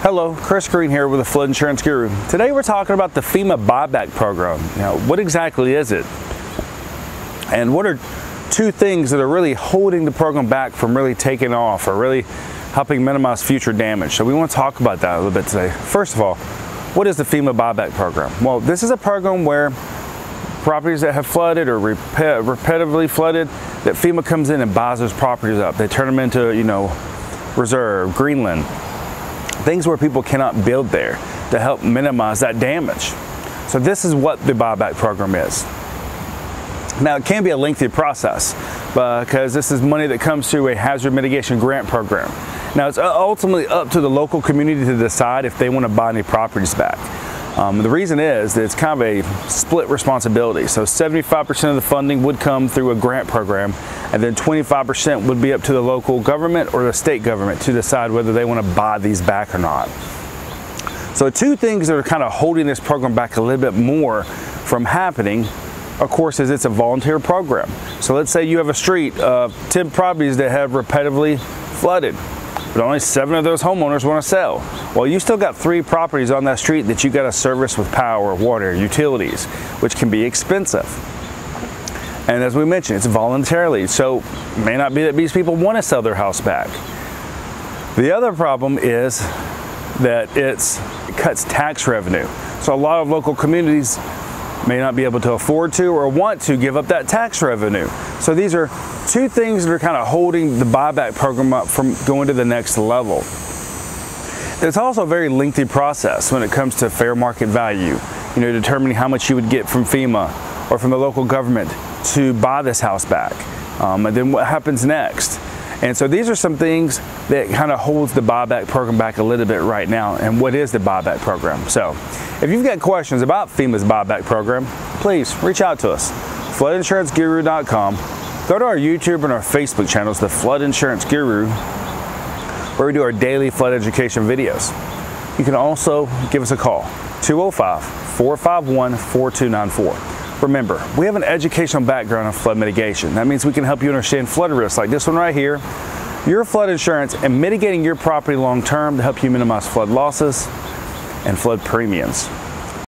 Hello, Chris Green here with the Flood Insurance Guru. Today we're talking about the FEMA buyback program. Now, what exactly is it? And what are two things that are really holding the program back from really taking off or really helping minimize future damage? So we want to talk about that a little bit today. First of all, what is the FEMA buyback program? Well, this is a program where properties that have flooded or repetitively flooded, that FEMA comes in and buys those properties up. They turn them into, you know, reserve, Greenland, things where people cannot build there to help minimize that damage. So this is what the buyback program is. Now it can be a lengthy process because this is money that comes through a hazard mitigation grant program. Now it's ultimately up to the local community to decide if they want to buy any properties back. Um, the reason is that it's kind of a split responsibility. So 75% of the funding would come through a grant program and then 25% would be up to the local government or the state government to decide whether they want to buy these back or not. So two things that are kind of holding this program back a little bit more from happening of course, is it's a volunteer program. So let's say you have a street of 10 properties that have repetitively flooded but only seven of those homeowners want to sell. Well, you still got three properties on that street that you got to service with power, water, utilities, which can be expensive. And as we mentioned, it's voluntarily, so it may not be that these people want to sell their house back. The other problem is that it's, it cuts tax revenue. So a lot of local communities may not be able to afford to or want to give up that tax revenue. So these are two things that are kind of holding the buyback program up from going to the next level. It's also a very lengthy process when it comes to fair market value, you know, determining how much you would get from FEMA or from the local government to buy this house back. Um, and then what happens next? And so these are some things that kind of holds the buyback program back a little bit right now. And what is the buyback program? So if you've got questions about FEMA's buyback program, please reach out to us. FloodInsuranceGuru.com. Go to our YouTube and our Facebook channels, The Flood Insurance Guru, where we do our daily flood education videos. You can also give us a call, 205 451 4294. Remember, we have an educational background in flood mitigation. That means we can help you understand flood risks like this one right here, your flood insurance, and mitigating your property long term to help you minimize flood losses and flood premiums.